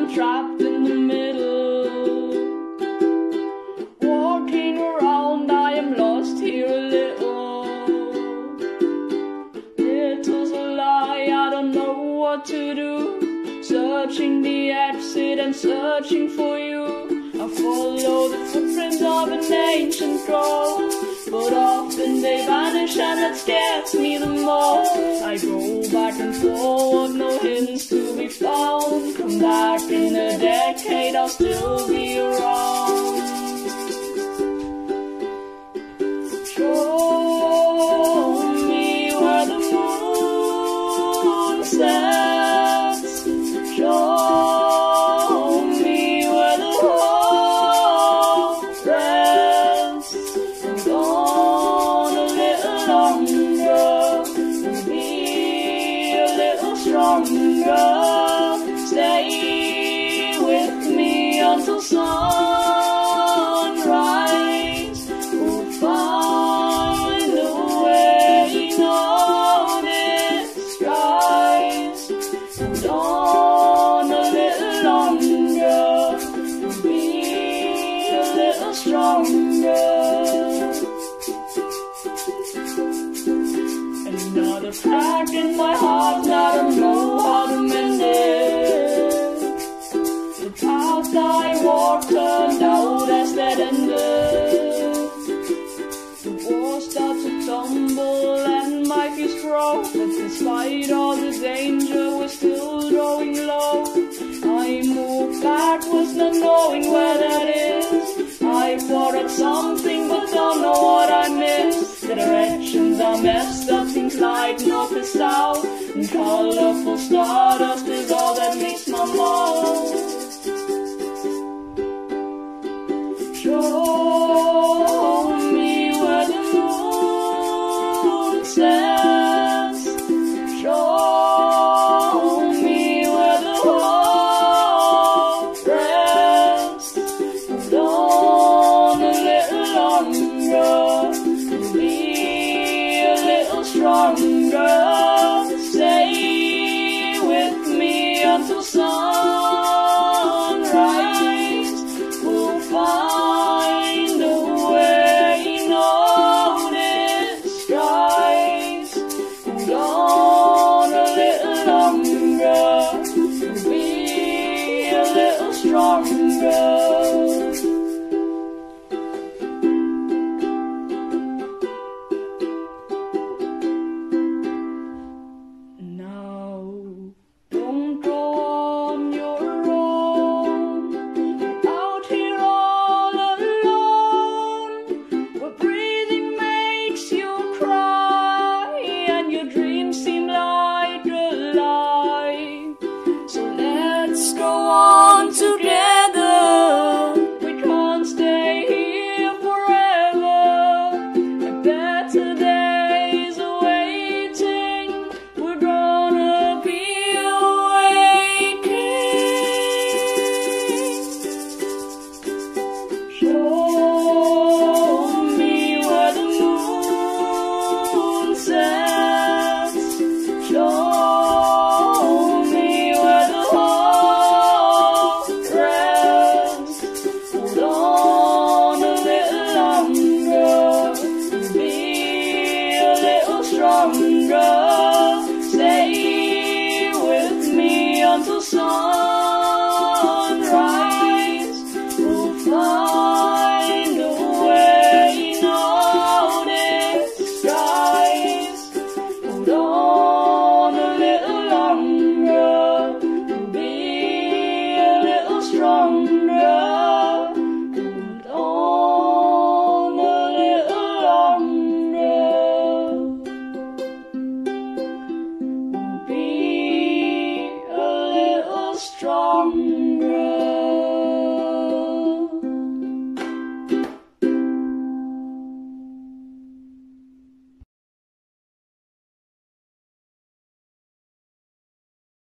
I'm trapped in the middle. Walking around, I am lost here a little. Little's a lie, I don't know what to do. Searching the exit and searching for you. I follow the footprints of an ancient troll. But often they vanish and that scares me the most. I go back and forward, no hints back in a decade, I'll still be around. Show me where the moon sets. Sunrise. We'll find a way a little longer, be a little stronger. Another crack in my heart, and I don't tumble and my fears grow, but despite all the danger, we're still going low. I move backwards, not knowing where that is. I thought of something, but don't know what I missed. The directions are messed up, things like north to south, and colorful stardust is all that makes stronger. Stay with me until sunrise. song.